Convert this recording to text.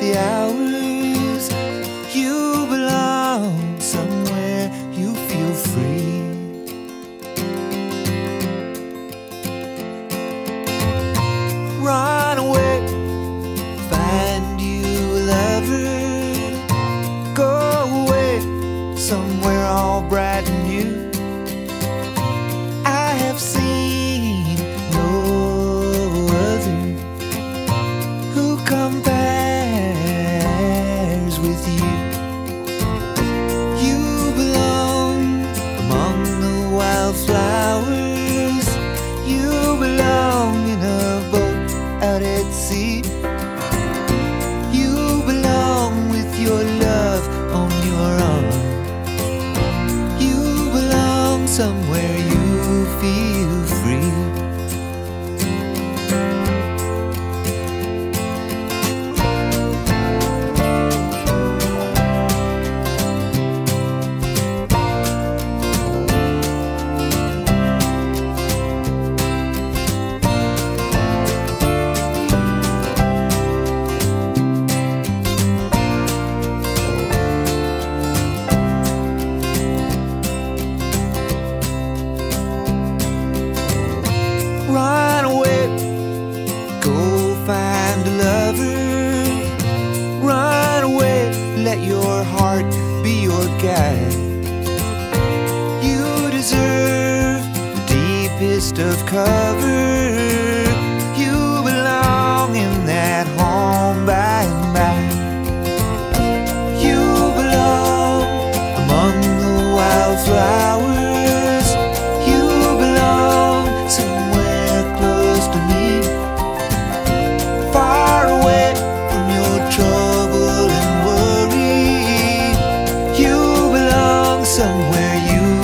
the hours. You belong somewhere you feel free. Run away, find you a lover. Go away somewhere all bright belong in a boat out at sea. You belong with your love on your arm. You belong somewhere you feel free. Let your heart be your guide. You deserve the deepest of cover. somewhere you